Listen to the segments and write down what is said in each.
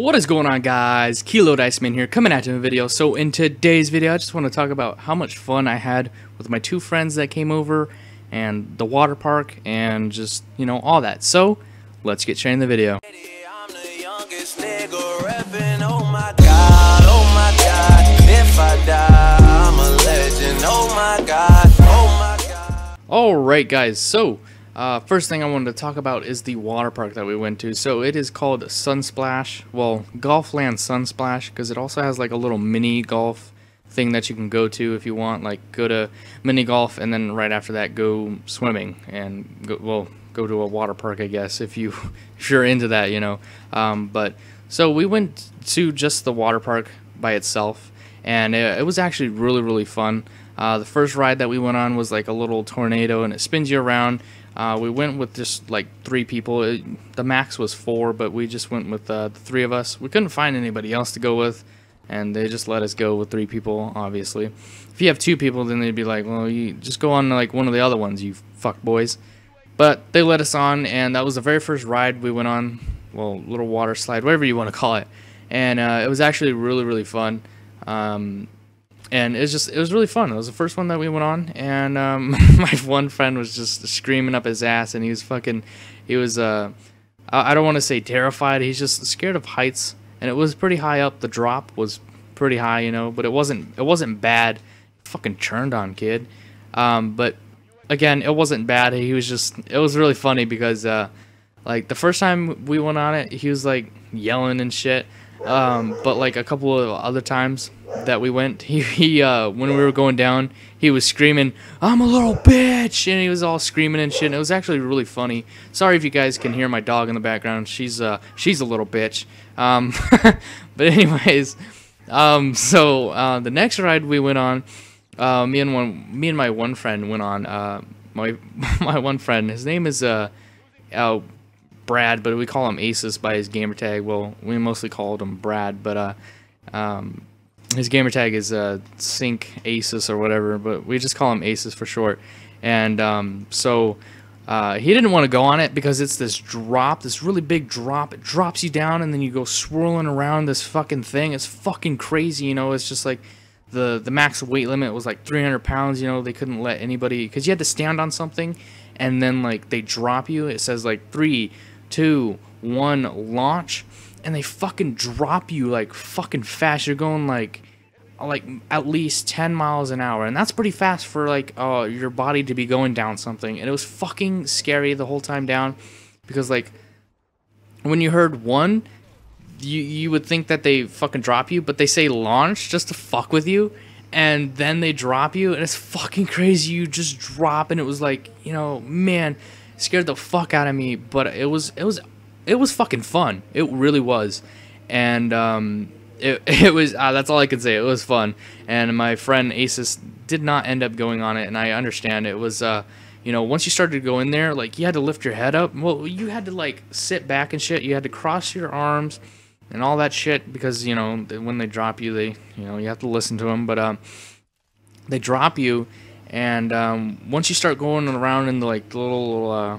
What is going on guys? Kilo Diceman here coming at you in a video. So in today's video I just want to talk about how much fun I had with my two friends that came over and the water park and just, you know, all that. So let's get straight in the video. I'm the youngest nigga reppin', oh oh my god. If I die, I'm a legend, oh my god, oh my god. Alright guys, so uh, first thing I wanted to talk about is the water park that we went to. So it is called Sunsplash, well, Golfland Sunsplash, because it also has like a little mini golf thing that you can go to if you want, like go to mini golf and then right after that go swimming and go, well, go to a water park, I guess, if you if you're into that, you know. Um, but so we went to just the water park by itself, and it, it was actually really really fun. Uh, the first ride that we went on was like a little tornado, and it spins you around. Uh, we went with just like three people. It, the max was four, but we just went with uh, the three of us. We couldn't find anybody else to go with, and they just let us go with three people. Obviously, if you have two people, then they'd be like, "Well, you just go on like one of the other ones, you fuck boys." But they let us on, and that was the very first ride we went on. Well, little water slide, whatever you want to call it, and uh, it was actually really really fun. Um, and it was just it was really fun. It was the first one that we went on, and um, my one friend was just screaming up his ass, and he was fucking, he was uh, I, I don't want to say terrified. He's just scared of heights, and it was pretty high up. The drop was pretty high, you know, but it wasn't it wasn't bad. Fucking churned on kid, um, but again, it wasn't bad. He was just it was really funny because uh, like the first time we went on it, he was like yelling and shit. Um, but like a couple of other times that we went, he, he uh, when we were going down, he was screaming, "I'm a little bitch," and he was all screaming and shit. And it was actually really funny. Sorry if you guys can hear my dog in the background. She's uh, she's a little bitch. Um, but anyways, um, so uh, the next ride we went on, uh, me and one, me and my one friend went on. Uh, my my one friend, his name is uh, uh Brad, but we call him Asus by his gamer tag. Well, we mostly called him Brad, but uh, um, his gamer tag is uh, Sync Asus or whatever, but we just call him Asus for short. And um, so uh, he didn't want to go on it because it's this drop, this really big drop. It drops you down, and then you go swirling around this fucking thing. It's fucking crazy, you know. It's just like the the max weight limit was like 300 pounds. You know, they couldn't let anybody because you had to stand on something, and then like they drop you. It says like three two, one, launch, and they fucking drop you like fucking fast. You're going like like at least 10 miles an hour and that's pretty fast for like uh, your body to be going down something and it was fucking scary the whole time down because like when you heard one you you would think that they fucking drop you but they say launch just to fuck with you and then they drop you and it's fucking crazy you just drop and it was like you know man scared the fuck out of me, but it was it was it was fucking fun. It really was, and um, it it was uh, that's all I could say. It was fun, and my friend Asus did not end up going on it, and I understand it was. Uh, you know, once you started to go in there, like you had to lift your head up. Well, you had to like sit back and shit. You had to cross your arms and all that shit because you know when they drop you, they you know you have to listen to them. But um, they drop you, and um, once you start going around in the like little uh,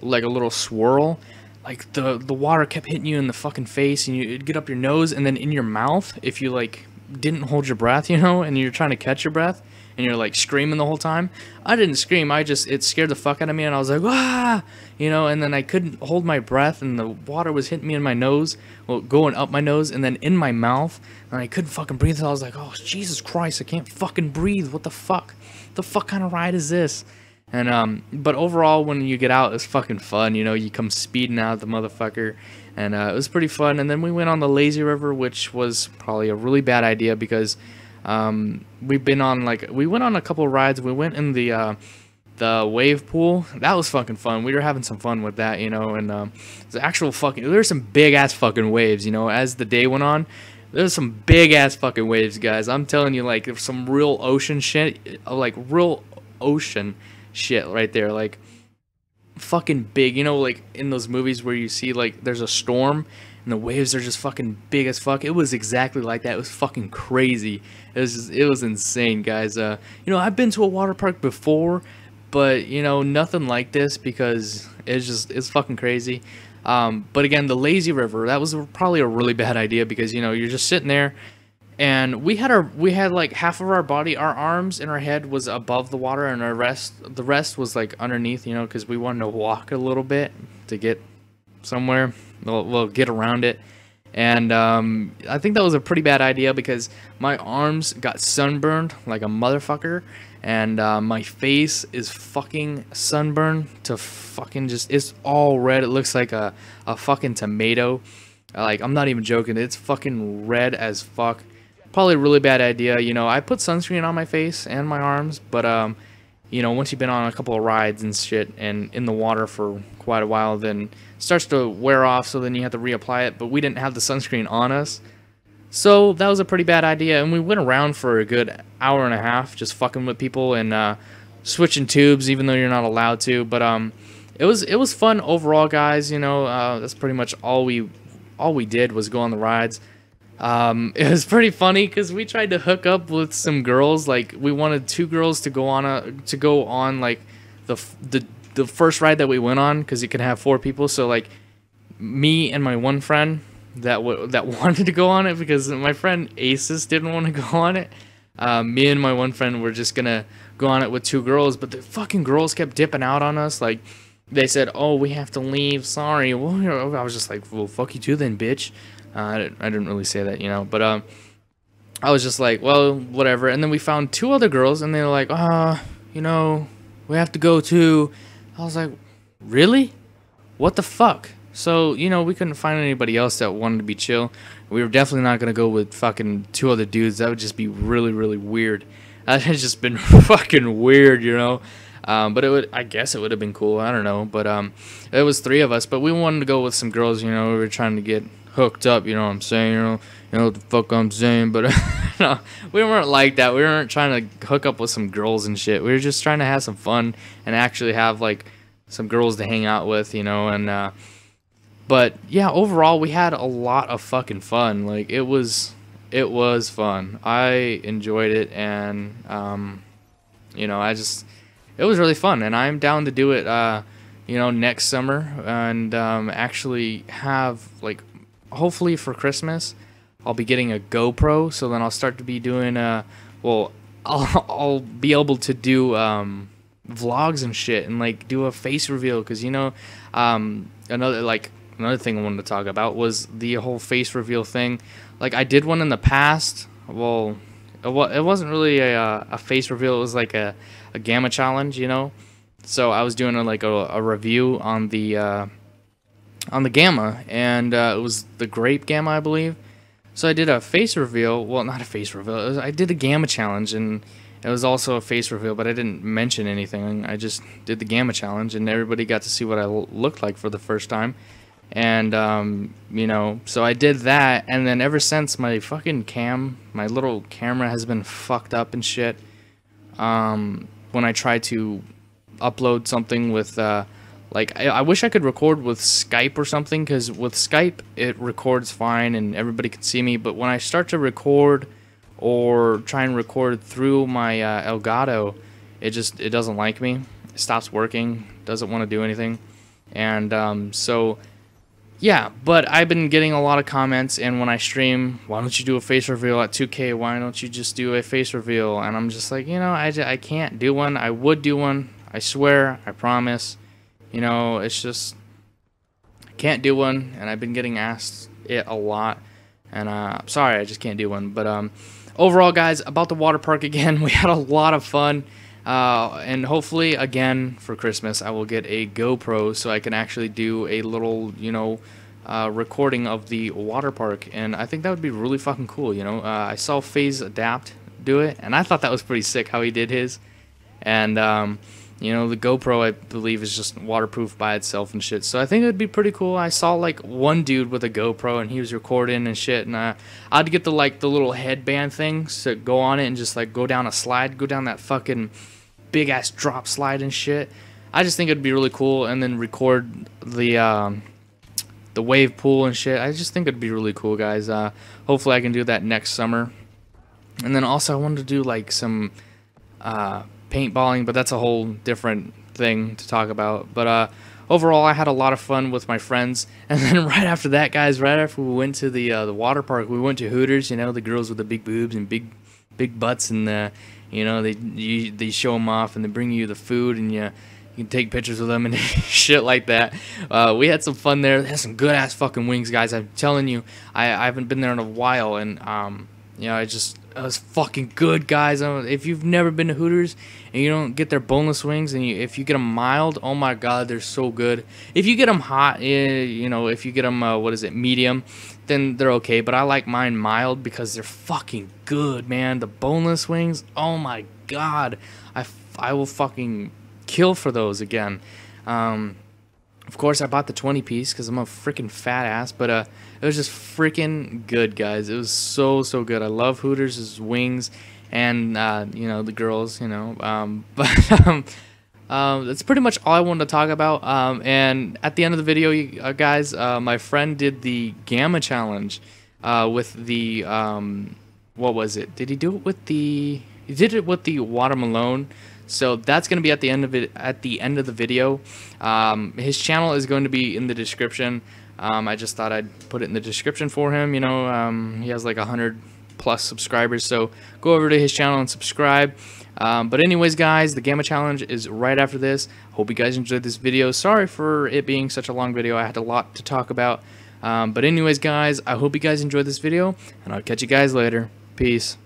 like a little swirl like the the water kept hitting you in the fucking face and you'd get up your nose and then in your mouth if you like didn't hold your breath you know and you're trying to catch your breath and you're like screaming the whole time i didn't scream i just it scared the fuck out of me and i was like ah you know and then i couldn't hold my breath and the water was hitting me in my nose well going up my nose and then in my mouth and i couldn't fucking breathe so i was like oh jesus christ i can't fucking breathe what the fuck the fuck kind of ride is this? And um, but overall, when you get out, it's fucking fun. You know, you come speeding out the motherfucker, and uh, it was pretty fun. And then we went on the lazy river, which was probably a really bad idea because um, we've been on like we went on a couple rides. We went in the uh, the wave pool. That was fucking fun. We were having some fun with that, you know. And um, the actual fucking there's some big ass fucking waves, you know. As the day went on, there's some big ass fucking waves, guys. I'm telling you, like, there's some real ocean shit, like, real ocean shit right there. Like, fucking big. You know, like, in those movies where you see, like, there's a storm and the waves are just fucking big as fuck. It was exactly like that. It was fucking crazy. It was just, it was insane, guys. Uh, you know, I've been to a water park before, but, you know, nothing like this because it's just, it's fucking crazy. Um, but again, the lazy river that was probably a really bad idea because you know you're just sitting there, and we had our we had like half of our body, our arms and our head was above the water, and our rest the rest was like underneath. You know, because we wanted to walk a little bit to get somewhere. We'll, we'll get around it. And um, I think that was a pretty bad idea because my arms got sunburned like a motherfucker, and uh, my face is fucking sunburned to fucking just it's all red. It looks like a a fucking tomato. Like I'm not even joking. It's fucking red as fuck. Probably a really bad idea. You know, I put sunscreen on my face and my arms, but um, you know, once you've been on a couple of rides and shit and in the water for quite a while, then starts to wear off. So then you have to reapply it. But we didn't have the sunscreen on us. So that was a pretty bad idea. And we went around for a good hour and a half just fucking with people and uh, switching tubes, even though you're not allowed to. But um, it was it was fun overall, guys. You know, uh, that's pretty much all we all we did was go on the rides. Um, it was pretty funny because we tried to hook up with some girls. Like we wanted two girls to go on a to go on like the the the first ride that we went on because you can have four people. So like me and my one friend that w- that wanted to go on it because my friend Aces didn't want to go on it. Um, me and my one friend were just gonna go on it with two girls, but the fucking girls kept dipping out on us. Like they said, "Oh, we have to leave. Sorry." Well, I was just like, "Well, fuck you too, then, bitch." Uh, I, didn't, I didn't really say that, you know, but um, I was just like, "Well, whatever." And then we found two other girls, and they were like, "Ah, uh, you know, we have to go too." I was like, "Really? What the fuck?" So, you know, we couldn't find anybody else that wanted to be chill. We were definitely not going to go with fucking two other dudes. That would just be really, really weird. That has just been fucking weird, you know? Um, but it would, I guess it would have been cool. I don't know. But um, it was three of us. But we wanted to go with some girls, you know? We were trying to get hooked up, you know what I'm saying? You know, you know what the fuck I'm saying? But no, we weren't like that. We weren't trying to hook up with some girls and shit. We were just trying to have some fun and actually have, like, some girls to hang out with, you know? And, uh, but yeah, overall we had a lot of fucking fun. Like it was it was fun. I enjoyed it and um you know, I just it was really fun and I'm down to do it uh you know next summer and um actually have like hopefully for Christmas I'll be getting a GoPro so then I'll start to be doing uh well I'll I'll be able to do um vlogs and shit and like do a face reveal cuz you know um another like another thing I wanted to talk about was the whole face reveal thing. Like I did one in the past. Well, it, it wasn't really a, uh, a face reveal. It was like a, a gamma challenge, you know. So I was doing a, like a, a review on the uh, on the gamma, and uh, it was the grape gamma, I believe. So I did a face reveal. Well, not a face reveal. Was, I did a gamma challenge, and it was also a face reveal, but I didn't mention anything. I just did the gamma challenge, and everybody got to see what I looked like for the first time and um, you know so i did that and then ever since my fucking cam my little camera has been fucked up and shit um, when i try to upload something with uh, like I, I, wish i could record with skype or something because with skype it records fine and everybody can see me but when i start to record or try and record through my uh, elgato it just it doesn't like me it stops working doesn't want to do anything and um, so yeah, but I've been getting a lot of comments, and when I stream, why don't you do a face reveal at 2K? Why don't you just do a face reveal? And I'm just like, you know, I, I can't do one. I would do one. I swear. I promise. You know, it's just, I can't do one, and I've been getting asked it a lot. And uh, I'm sorry, I just can't do one. But um, overall, guys, about the water park again, we had a lot of fun. Uh, and hopefully, again, for Christmas, I will get a GoPro so I can actually do a little, you know, uh, recording of the water park. And I think that would be really fucking cool, you know. Uh, I saw FaZe Adapt do it, and I thought that was pretty sick how he did his. And, um, you know, the GoPro, I believe, is just waterproof by itself and shit. So I think it would be pretty cool. I saw, like, one dude with a GoPro, and he was recording and shit. And I, I'd get the, like, the little headband things to go on it and just, like, go down a slide, go down that fucking big ass drop slide and shit. I just think it'd be really cool, and then record the um, the wave pool and shit. I just think it'd be really cool, guys. Uh, hopefully, I can do that next summer. And then also, I wanted to do like some uh, paintballing, but that's a whole different thing to talk about. But uh, overall, I had a lot of fun with my friends. And then right after that, guys, right after we went to the uh, the water park, we went to Hooters. You know, the girls with the big boobs and big big butts, and uh, you know they you, they show them off and they bring you the food and you. You can take pictures with them and shit like that. Uh, we had some fun there. They had some good ass fucking wings, guys. I'm telling you, I, I haven't been there in a while, and um, you know, I just was fucking good, guys. If you've never been to Hooters and you don't get their boneless wings, and you, if you get them mild, oh my god, they're so good. If you get them hot, eh, you know, if you get them, uh, what is it, medium, then they're okay. But I like mine mild because they're fucking good, man. The boneless wings, oh my god, I, I will fucking kill for those again. Um, of course, I bought the 20 piece because I'm a freaking fat ass, but uh, it was just freaking good, guys. It was so, so good. I love Hooters' wings and, uh, you know, the girls, you know. Um, but um, um, that's pretty much all I wanted to talk about. Um, and at the end of the video, you, uh, guys, uh, my friend did the Gamma Challenge uh, with the, um, what was it? Did he do it with the, he did it with the watermelon so that's going to be at the end of it at the end of the video. Um, his channel is going to be in the description. Um, I just thought I'd put it in the description for him. You know, um, he has like a hundred plus subscribers, so go over to his channel and subscribe. Um, but anyways, guys, the Gamma Challenge is right after this. Hope you guys enjoyed this video. Sorry for it being such a long video. I had a lot to talk about. Um, but anyways, guys, I hope you guys enjoyed this video, and I'll catch you guys later. Peace.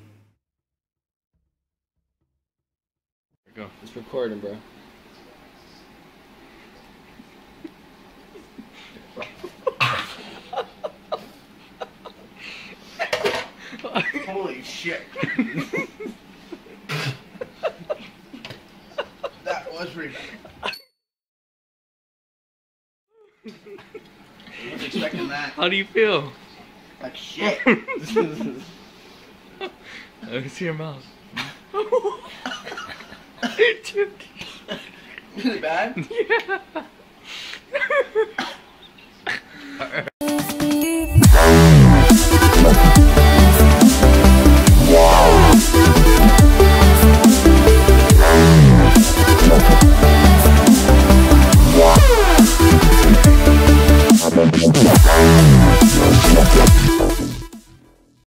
It's recording, bro. Holy shit. that was pretty. I was expecting that. How do you feel? Like shit. Let me see your mouth. Dude. Really bad? Yeah.